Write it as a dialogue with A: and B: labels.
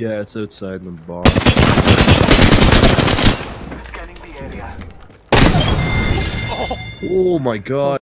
A: Yeah, it's outside the bar.
B: Scanning the area.
A: Oh my god.